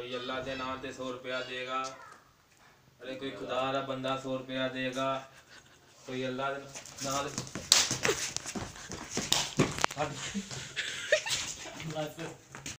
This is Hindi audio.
कोई अल्लाह के नाम से सौ रुपया देगा अरे कोई खुदा का बंदा सौ रुपया देगा कोई अल्लाह के नाम